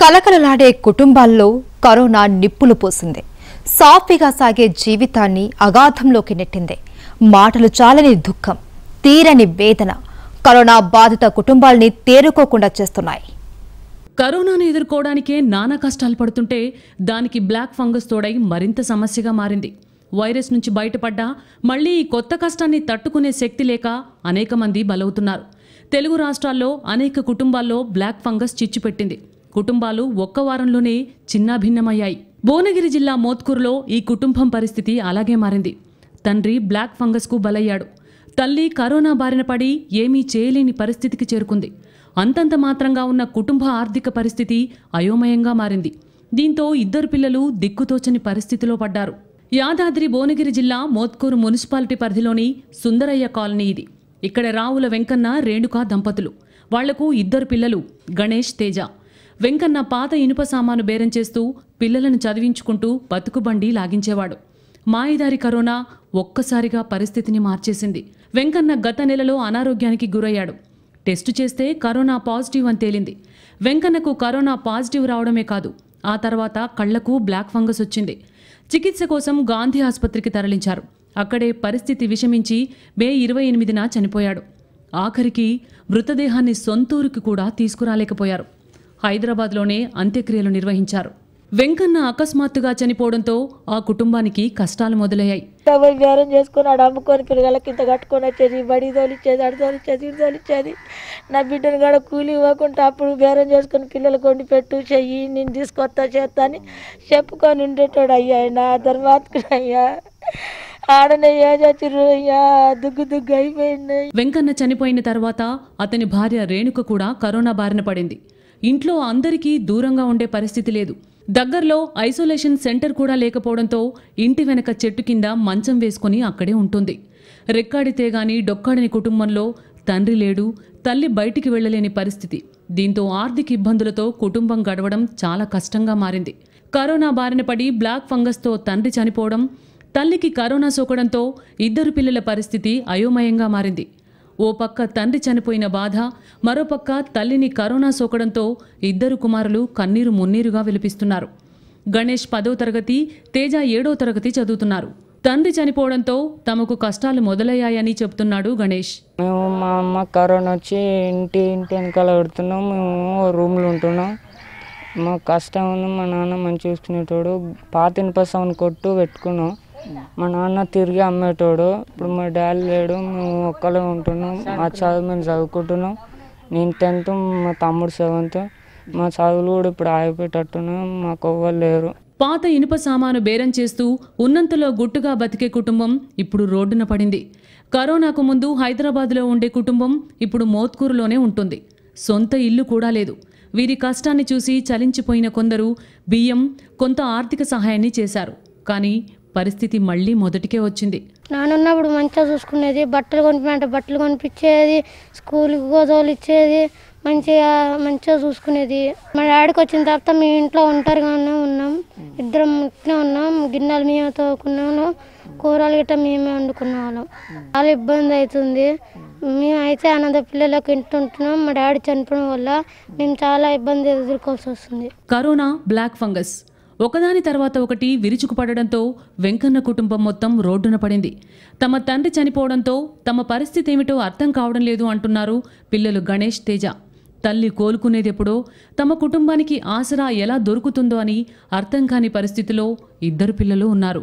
కలకలలాడే కుటుంబాల్లో కరోనా నిప్పులు పోసింది. సాఫీగా సాగే జీవితాన్ని అగాధంలోకి నెట్టింది. మాటలు చాలని దుఃఖం తీరని వేదన కరోనా బాధిత కుటుంబాల్ని తేరుకోకుండా చేస్తున్నాయి. కరోనాను ఎదుర్కోవడానికే నానా కష్టాలు పడుతుంటే దానికి బ్లాక్ ఫంగస్ తోడై మరింత సమస్యగా మారింది. వైరస్ నుంచి బయటపడ్డా మళ్ళీ ఈ కొత్త కష్టాన్ని తట్టుకునే శక్తి లేక అనేక మంది బలవుతున్నారు. తెలుగు రాష్ట్రాల్లో అనేక కుటుంబాల్లో బ్లాక్ ఫంగస్ చిచ్చుపెట్టింది కుటుంబాలు ఒక్క వారంలోనే చిన్నాభిన్నమయ్యాయి. భువనగిరి జిల్లా మోత్కూరులో ఈ కుటుంబం పరిస్థితి అలాగే మారింది. తండ్రి బ్లాక్ ఫంగస్కు బలయ్యాడు. తల్లి కరోనా బారిన పడి ఏమీ చేయలేని పరిస్థితికి చేరుకుంది. అంతంత మాత్రంగా ఉన్న కుటుంబ ఆర్థిక పరిస్థితి అయోమయంగా మారింది. దీంతో ఇద్దరు పిల్లలు దిక్కుతోచని పరిస్థితిలో పడ్డారు. యాదాద్రి భువనగిరి జిల్లా మోత్కూరు మున్సిపాలిటీ పరిధిలోని సుందరయ్య కాలనీ ఇది. ఇక్కడ రావుల వెంకన్న రేణుక దంపతులు. వాళ్ళకు ఇద్దరు పిల్లలు గణేష్ తేజ. వెంకన్న పాత ఇనుప సామాను బేరం చేస్తూ పిల్లలను చదివించుకుంటూ బతుకుబండి లాగించేవాడు. మాయదారి కరోనా ఒక్కసారిగా పరిస్థితిని మార్చేసింది. వెంకన్న గత నెలలో అనారోగ్యానికి గురయ్యాడు. టెస్టు చేస్తే కరోనా పాజిటివ్ అని తేలింది. వెంకన్నకు కరోనా పాజిటివ్ రావడమే కాదు ఆ తర్వాత కళ్ళకు బ్లాక్ ఫంగస్ వచ్చింది. చికిత్స కోసం గాంధీ ఆసుపత్రికి తరలించారు. అక్కడే పరిస్థితి విషమించి మే ఇరవై ఎనిమిదిన చనిపోయాడు. ఆఖరికి మృతదేహాన్ని సొంతూరుకి కూడా తీసుకురాలేకపోయారు. హైదరాబాద్లోనే అంత్యక్రియలు నిర్వహించారు. వెంకన్న అకస్మాత్తుగా చనిపోవడంతో ఆ కుటుంబానికి కష్టాలు మొదలయ్యాయి. పోయి బేరం చేసుకొని ఆడ అమ్ముకొని పిల్లగాళ్ళకి ఇంత కట్టుకొని వచ్చేది బడి తోలిచ్చేది అడి తోలిచ్చేది ఇటు తోలిచ్చేది. నా బిడ్డను కూడా కూలి ఇవ్వకుండా అప్పుడు బేరం చేసుకొని పిల్లలు కొండి పెట్టు చెయ్యి నేను తీసుకొస్తా చేస్తా అని చెప్పుకొని ఉండేటోడు అయ్యా. నా ధర్మాత్కుడు అయ్యా. వెంకన్న చనిపోయిన తర్వాత అతని భార్య రేణుక కూడా కరోనా బారిన పడింది. ఇంట్లో అందరికీ దూరంగా ఉండే పరిస్థితి లేదు. దగ్గరలో ఐసోలేషన్ సెంటర్ కూడా లేకపోవడంతో ఇంటి వెనక చెట్టు కింద మంచం వేసుకుని అక్కడే ఉంటుంది. రెక్కాడితే గాని డొక్కాడని కుటుంబంలో తండ్రి లేడు తల్లి బయటికి వెళ్ళలేని పరిస్థితి. దీంతో ఆర్థిక ఇబ్బందులతో కుటుంబం గడవడం చాలా కష్టంగా మారింది. కరోనా బారిన పడి బ్లాక్ ఫంగస్తో తండ్రి చనిపోవడం తల్లికి కరోనా సోకడంతో ఇద్దరు పిల్లల పరిస్థితి అయోమయంగా మారింది. ఓ పక్క తండ్రి చనిపోయిన బాధ మరోపక్క తల్లిని కరోనా సోకడంతో ఇద్దరు కుమారులు కన్నీరు మున్నీరుగా విలిపిస్తున్నారు. గణేష్ పదో తరగతి తేజ ఏడో తరగతి చదువుతున్నారు. తండ్రి చనిపోవడంతో తమకు కష్టాలు మొదలయ్యాయని చెప్తున్నాడు గణేష్. మేము మా అమ్మ కరోనా వచ్చి ఇంటి ఇంటి వెనకాల పెడుతున్నాం. మేము రూమ్లో ఉంటున్నాం. మాకు కష్టం ఉంది. మా నాన్న మంచి చూసుకునేటోడు. పాత ఇనుప సౌండ్ కొట్టు పెట్టుకున్నాం. మా నాన్న తిరిగి అమ్మేటోడు. ఇప్పుడు మా డాడీ లేడు మేము ఒక్కలే ఉంటున్నాం. మా చదువు మేము చదువుకుంటున్నాం. నేను టెన్త్ మా తమ్ముడు సెవెంత్. మా చదువులు కూడా ఇప్పుడు ఆగిపోయేటట్టున్నాం మాకు ఎవ్వరు లేరు. పాత ఇనుప సామాను బేరం చేస్తూ ఉన్నంతలో గుట్టుగా బతికే కుటుంబం ఇప్పుడు రోడ్డున పడింది. కరోనాకు ముందు హైదరాబాద్లో ఉండే కుటుంబం ఇప్పుడు మోత్కూరులోనే ఉంటుంది. సొంత ఇల్లు కూడా లేదు. వీరి కష్టాన్ని చూసి చలించిపోయిన కొందరు బియ్యం కొంత ఆర్థిక సహాయాన్ని చేశారు. కానీ పరిస్థితి మళ్ళీ మొదటికే వచ్చింది. నానున్నప్పుడు మంచిగా చూసుకునేది బట్టలు కొనిపించే బట్టలు కొనిపించేది స్కూల్కి గోదోలు ఇచ్చేది మంచిగా మంచిగా చూసుకునేది. మా డాడీకి వచ్చిన తర్వాత మీ ఇంట్లో ఒంటరిగానే ఉన్నాం. ఇద్దరం ఇట్లే ఉన్నాం. గిన్నెలు మేమే తోకున్నాము కూరలు గిట్ట మేమే వండుకునే వాళ్ళం. చాలా ఇబ్బంది అవుతుంది. మేము అయితే అనంత పిల్లలకు ఇంటుంటున్నాం. మా డాడీ చనిపోవడం వల్ల మేము చాలా ఇబ్బంది ఎదుర్కోవాల్సి వస్తుంది. Corona black fungus. ఒకదాని తర్వాత ఒకటి విరుచుకుపడడంతో వెంకన్న కుటుంబం మొత్తం రోడ్డున పడింది. తమ తండ్రి చనిపోవడంతో తమ పరిస్థితి ఏమిటో అర్థం కావడం లేదు అంటున్నారు పిల్లలు గణేష్ తేజ. తల్లి కోలుకునేదెప్పుడో తమ కుటుంబానికి ఆసరా ఎలా దొరుకుతుందో అని అర్థం కాని పరిస్థితిలో ఇద్దరు పిల్లలు ఉన్నారు.